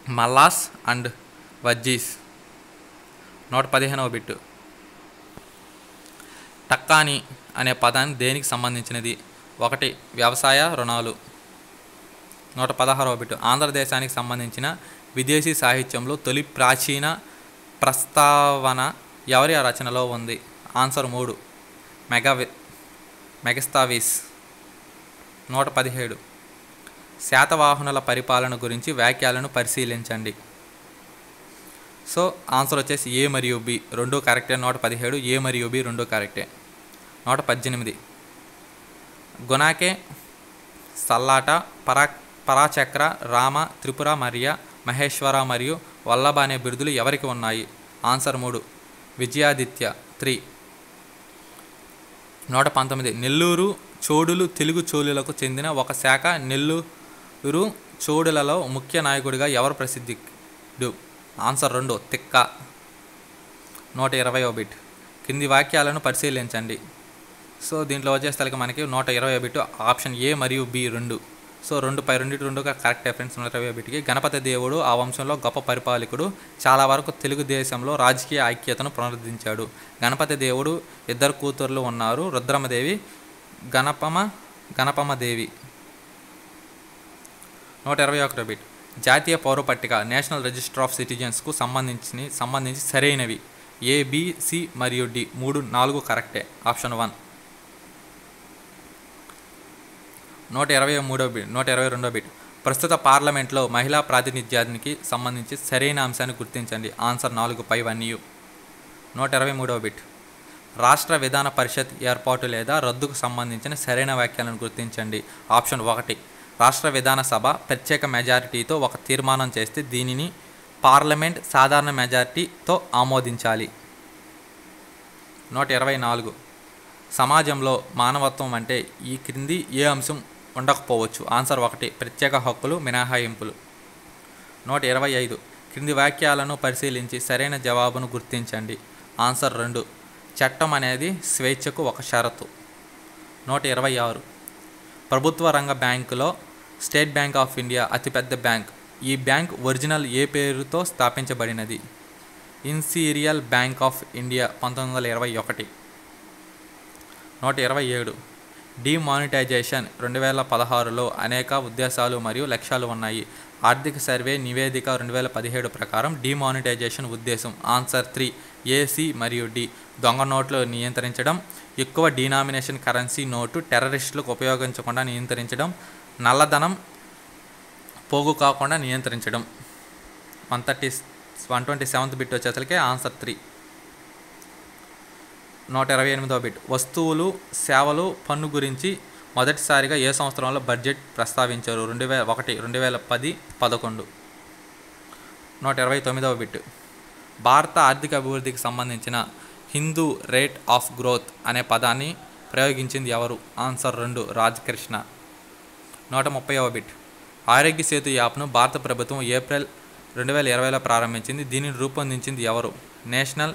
మల్లాస్ అండ్ వజ్జీస్. నూట పదిహేనవ బిట్టు. టక్కాని అనే పదాన్ని దేనికి సంబంధించినది? ఒకటి వ్యవసాయ రుణాలు. నూట పదహారవ బిట్టు. ఆంధ్రదేశానికి సంబంధించిన విదేశీ సాహిత్యంలో తొలి ప్రాచీన ప్రస్తావన ఎవరి రచనలో ఉంది? ఆన్సర్ మూడు. మెగావి మెగస్తావీస్. నూట పదిహేడు. శాతవాహనుల పరిపాలన గురించి వ్యాఖ్యలను పరిశీలించండి. సో ఆన్సర్ వచ్చేసి ఏ మరియు బి. రెండు కరెక్టే. నూట పదిహేడు ఏ మరియు బి రెండు కరెక్టే. నూట పద్దెనిమిది. గునాకే సల్లాట పరా పరాచక్ర రామ త్రిపుర మరియ మహేశ్వర మరియు వల్లభ అనే బిరుదులు ఎవరికి ఉన్నాయి? ఆన్సర్ మూడు. విజయాదిత్య త్రీ. నూట పంతొమ్మిది. నెల్లూరు చోడులు తెలుగు చోళులకు చెందిన ఒక శాఖ నెల్లూరు చోడులలో ముఖ్య నాయకుడిగా ఎవరు ప్రసిద్ధిడు? ఆన్సర్ రెండు. తిక్క. నూట ఇరవై బిట్. కింది వాక్యాలను పరిశీలించండి. సో దీంట్లో వచ్చేసరికి మనకి నూట ఇరవై బిట్ ఆప్షన్ ఏ మరియు బి రెండు. సో రెండు పై రెండింటి రెండుగా కరెక్ట్ ఫ్రెండ్స్ నూట ఇరవై బిట్కి. గణపతి దేవుడు ఆ వంశంలో గొప్ప పరిపాలకుడు. చాలా వరకు తెలుగుదేశంలో రాజకీయ ఐక్యతను పునరుద్ధరించాడు. గణపతి దేవుడు ఇద్దరు కూతుర్లు ఉన్నారు. రుద్రమదేవి గణపమ గణపమ దేవి నూట ఇరవై ఒకటో బిట్. జాతీయ పౌర పట్టిక నేషనల్ రిజిస్టర్ ఆఫ్ సిటిజన్స్కు సంబంధించి సంబంధించి సరైనవి. ఏ బి సి మరియు డి మూడు నాలుగు కరెక్టే. Option one. నూట ఇరవై మూడో బిట్ నూట ఇరవై రెండో బిట్. ప్రస్తుత పార్లమెంట్లో మహిళా ప్రాతినిధ్యానికి సంబంధించి సరైన అంశాన్ని గుర్తించండి. ఆన్సర్ నాలుగు పై వన్యు నూట ఇరవై మూడవ బిట్. రాష్ట్ర విధాన పరిషత్ ఏర్పాటు లేదా రద్దుకు సంబంధించిన సరైన వ్యాఖ్యలను గుర్తించండి. ఆప్షన్ ఒకటి. రాష్ట్ర విధాన సభ ప్రత్యేక మెజారిటీతో ఒక తీర్మానం చేస్తే దీనిని పార్లమెంట్ సాధారణ మెజారిటీతో ఆమోదించాలి. నూట ఇరవై నాలుగు. సమాజంలో మానవత్వం అంటే ఈ క్రింది ఏ అంశం ఉండకపోవచ్చు. ఆన్సర్ ఒకటి ప్రత్యేక హక్కులు మినహాయింపులు. నూట ఇరవై ఐదు క్రింది వాక్యాలను పరిశీలించి సరైన జవాబును గుర్తించండి. ఆన్సర్ రెండు చట్టం అనేది స్వేచ్ఛకు ఒక షరతు. నూట ఇరవై ఆరు ప్రభుత్వ రంగ బ్యాంకులో స్టేట్ బ్యాంక్ ఆఫ్ ఇండియా అతిపెద్ద బ్యాంక్. ఈ బ్యాంక్ ఒరిజినల్ ఏ పేరుతో స్థాపించబడినది? ఇన్సీరియల్ బ్యాంక్ ఆఫ్ ఇండియా పంతొమ్మిది వందల ఇరవై ఒకటి. నూట ఇరవై ఏడు డిమానిటైజేషన్ రెండు వేల పదహారులో అనేక ఉద్దేశాలు మరియు లక్ష్యాలు ఉన్నాయి. ఆర్థిక సర్వే నివేదిక రెండు వేల పదిహేడు ప్రకారం డిమానిటైజేషన్ ఉద్దేశం. ఆన్సర్ త్రీ ఏసీ మరియు డి. దొంగ నోట్లు నియంత్రించడం ఎక్కువ డినామినేషన్ కరెన్సీ నోటు టెర్రరిస్టులకు ఉపయోగించకుండా నియంత్రించడం నల్లధనం పోగు కాకుండా నియంత్రించడం. One thirty one twenty seventh bit వచ్చేసరికి ఆన్సర్ త్రీ. నూట ఇరవై ఎనిమిదవ బిట్. వస్తువులు సేవలు పన్ను గురించి మొదటిసారిగా ఏ సంవత్సరంలో బడ్జెట్ ప్రస్తావించారు? రెండు వేల ఒకటి రెండు వేల పది పదకొండు. నూట ఇరవై తొమ్మిదవ బిట్. భారత ఆర్థిక అభివృద్ధికి సంబంధించిన హిందూ రేట్ ఆఫ్ గ్రోత్ అనే పదాన్ని ప్రయోగించింది ఎవరు? ఆన్సర్ రెండు రాజకృష్ణ. నూట ముప్పైవ బిట్. ఆరోగ్య సేతు యాప్ను భారత ప్రభుత్వం ఏప్రిల్ రెండు వేల ఇరవైలో ప్రారంభించింది. దీనిని రూపొందించింది ఎవరు? నేషనల్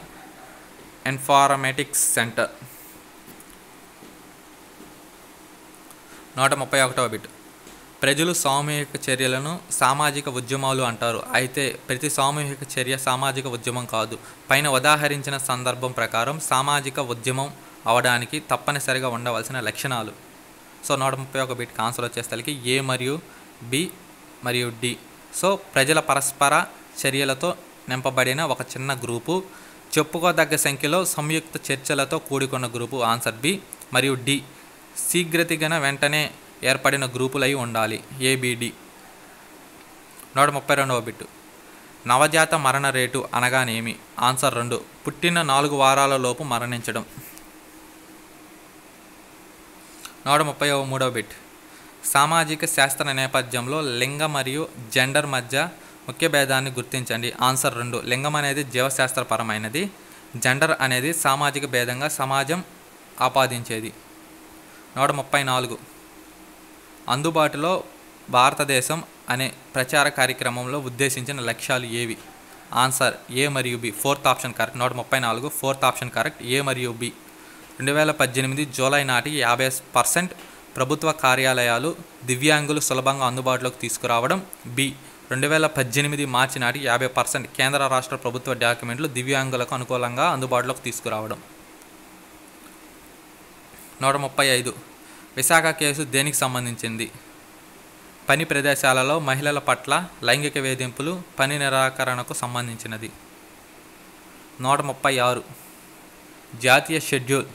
ఇన్ఫార్మేటిక్స్ సెంటర్ నూట ముప్పై ఒకటవ బిట్. ప్రజలు సామూహిక చర్యలను సామాజిక ఉద్యమాలు అంటారు. అయితే ప్రతి సామూహిక చర్య సామాజిక ఉద్యమం కాదు. పైన ఉదాహరించిన సందర్భం ప్రకారం సామాజిక ఉద్యమం అవడానికి తప్పనిసరిగా ఉండవలసిన లక్షణాలు. సో నూట ముప్పై ఒక బిట్ ఆన్సర్ వచ్చేసరికి ఏ మరియు బి మరియు డి. సో ప్రజల పరస్పర చర్యలతో నింపబడిన ఒక చిన్న గ్రూపు. చెప్పుకోదగ్గ సంఖ్యలో సంయుక్త చర్చలతో కూడుకున్న గ్రూపు ఆన్సర్ బి మరియు డి. శీఘ్రతిగన వెంటనే ఏర్పడిన గ్రూపులై ఉండాలి. ఏబిడి నూట ముప్పై రెండవ బిట్టు. నవజాత మరణ రేటు అనగానేమి? ఆన్సర్ రెండు. పుట్టిన నాలుగు వారాల లోపు మరణించడం. నూట ముప్పై మూడవ బిట్. సామాజిక శాస్త్ర నేపథ్యంలో లింగ మరియు జెండర్ మధ్య ముఖ్య భేదాన్ని గుర్తించండి. ఆన్సర్ రెండు. లింగం అనేది జీవశాస్త్రపరమైనది. జెండర్ అనేది సామాజిక భేదంగా సమాజం ఆపాదించేది. నూట ముప్పై నాలుగు. అందుబాటులో భారతదేశం అనే ప్రచార కార్యక్రమంలో ఉద్దేశించిన లక్ష్యాలు ఏవి? ఆన్సర్ ఏ మరియు బి. Fourth option correct. నూట ముప్పై నాలుగు. Fourth option correct. ఏ మరియు బి. రెండు వేల పద్దెనిమిది జూలై నాటికి యాభై పర్సెంట్ ప్రభుత్వ కార్యాలయాలు దివ్యాంగులు సులభంగా అందుబాటులోకి తీసుకురావడం. బి. రెండు వేల పద్దెనిమిది మార్చి నాటికి యాభై పర్సెంట్ కేంద్ర రాష్ట్ర ప్రభుత్వ డాక్యుమెంట్లు దివ్యాంగులకు అనుకూలంగా అందుబాటులోకి తీసుకురావడం. నూట ముప్పై ఐదు. విశాఖ కేసు దేనికి సంబంధించింది? పని ప్రదేశాలలో మహిళల పట్ల లైంగిక వేధింపులు పని నిరాకరణకు సంబంధించినది. నూట ముప్పై ఆరు. జాతీయ షెడ్యూల్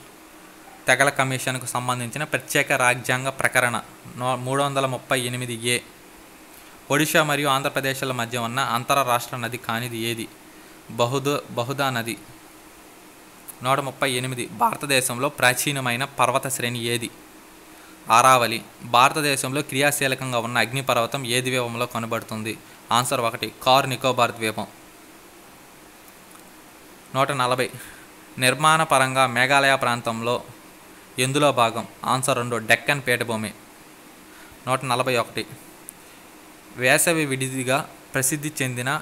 తెగల కమిషన్కు సంబంధించిన ప్రత్యేక రాజ్యాంగ ప్రకరణ నో మూడు వందల ముప్పై ఎనిమిది ఏ. ఒడిషా మరియు ఆంధ్రప్రదేశ్ల మధ్య ఉన్న అంతరరాష్ట్ర నది కానిది ఏది? బహుద బహుదా నది. నూట ముప్పై ఎనిమిది. భారతదేశంలో ప్రాచీనమైన పర్వత శ్రేణి ఏది? ఆరావలి భారతదేశంలో క్రియాశీలకంగా ఉన్న అగ్నిపర్వతం ఏ ద్వీపంలో కనబడుతుంది? ఆన్సర్ ఒకటి. కార్ నికోబార్ ద్వీపం. నూట నలభై నిర్మాణ పరంగా మేఘాలయ ప్రాంతంలో ఎందులో భాగం? ఆన్సర్ రెండు. డెక్కన్ పీఠభూమి. నూట నలభై ఒకటి. వేసవి విడిదిగా ప్రసిద్ధి చెందిన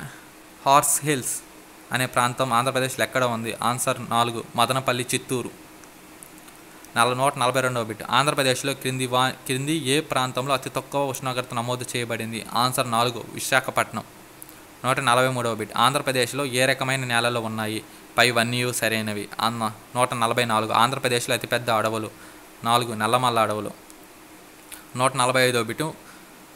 హార్స్ హిల్స్ అనే ప్రాంతం ఆంధ్రప్రదేశ్లో ఎక్కడ ఉంది? ఆన్సర్ నాలుగు. మదనపల్లి చిత్తూరు. నాలుగు నూట నలభై రెండవ బిట్. ఆంధ్రప్రదేశ్లో క్రింది వా క్రింది ఏ ప్రాంతంలో అతి తక్కువ ఉష్ణోగ్రత నమోదు చేయబడింది? ఆన్సర్ నాలుగు. విశాఖపట్నం. నూట నలభై మూడవ బిట్. ఆంధ్రప్రదేశ్లో ఏ రకమైన నేలలు ఉన్నాయి? పై వన్యూ సరైనవి. అన్న నూట నలభై నాలుగు. ఆంధ్రప్రదేశ్లో అతిపెద్ద అడవులు. నాలుగు నల్లమల్ల అడవులు. నూట నలభై ఐదో బిటు.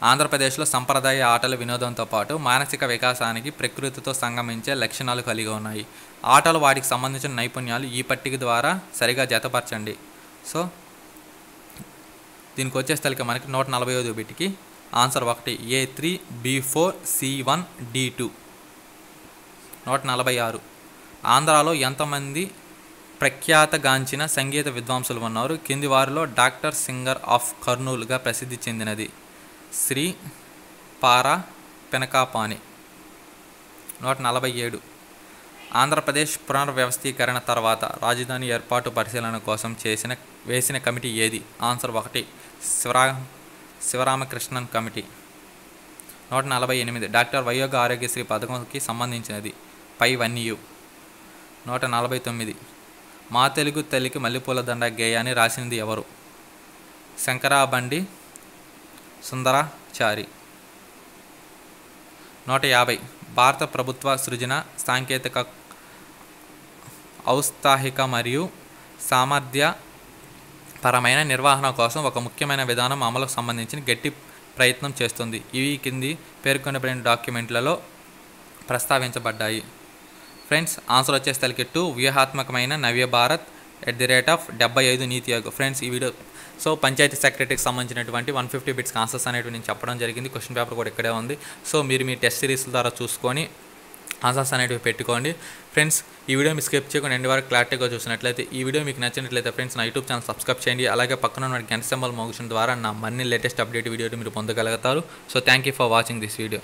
ఆంధ్రప్రదేశ్లో సంప్రదాయ ఆటల వినోదంతో పాటు మానసిక వికాసానికి ప్రకృతితో సంగమించే లక్షణాలు కలిగి ఉన్నాయి. ఆటలు వాటికి సంబంధించిన నైపుణ్యాలు ఈ పట్టిక ద్వారా సరిగా జతపరచండి. సో దీనికి వచ్చేసరికి మనకి నూట నలభై ఐదు బిట్కి ఆన్సర్ ఒకటి A three B four C one D two. నూట నలభై ఆరు. ఆంధ్రాలో ఎంతమంది ప్రఖ్యాతగాంచిన సంగీత విద్వాంసులు ఉన్నారు? కింది వారిలో డాక్టర్ సింగర్ ఆఫ్ కర్నూలుగా ప్రసిద్ధి చెందినది. శ్రీ పారా పెనకాపాని నూట నలభై ఏడు. ఆంధ్రప్రదేశ్ పునర్వ్యవస్థీకరణ తర్వాత రాజధాని ఏర్పాటు పరిశీలన కోసం చేసిన వేసిన కమిటీ ఏది? ఆన్సర్ ఒకటి శివరా శివరామకృష్ణన్ కమిటీ. నూట నలభై ఎనిమిది. డాక్టర్ వైయోగ ఆరోగ్యశ్రీ పథకంకి సంబంధించినది. పై వన్యు నూట నలభై తొమ్మిది. మా తెలుగు తల్లికి మల్లెపూల దండ గేయాన్ని రాసినది ఎవరు? శంకరాబండి సుందరాచారి. నూట యాభై. భారత ప్రభుత్వ సృజన సాంకేతిక ఔత్సాహిక మరియు సామర్థ్య పరమైన నిర్వహణ కోసం ఒక ముఖ్యమైన విధానం అమలుకు సంబంధించిన గట్టి ప్రయత్నం చేస్తుంది. ఇవి కింది పేర్కొనబడిన డాక్యుమెంట్లలో ప్రస్తావించబడ్డాయి. ఫ్రెండ్స్ ఆన్సర్ వచ్చేసరికి టూ వ్యూహాత్మకమైన నవ్య Bharat at the rate of డెబ్బై ఐదు నీతి ఆయోగ్. ఫ్రెండ్స్ ఈ వీడియో సో పంచాయతీ సెక్రటరీకి సంబంధించినటువంటి వన్ ఫిఫ్టీ బిట్స్ ఆన్సర్స్ అనేవి నేను చెప్పడం జరిగింది. క్వశ్చన్ పేపర్ కూడా ఇక్కడే ఉంది. సో మీరు మీ టెస్ట్ సిరీస్ ద్వారా చూసుకొని ఆన్సర్స్ అనేటివి పెట్టుకోండి. ఫ్రెండ్స్ ఈ వీడియో మీరు స్కిప్ చేయకుండా ఎండి వరకు క్లారిటీగా చూసినట్లయితే ఈ వీడియో మీకు నచ్చినట్లయితే ఫ్రెండ్స్ నా యూట్యూబ్ ఛానల్ సబ్స్క్రైబ్ చేయండి. అలాగే పక్కన ఉన్న గంట సింబల్ మోగించడం ద్వారా నా మన్ని లేటెస్ట్ అప్డేట్ వీడియో మీరు పొందగలుగుతారు. So thank you for watching this video.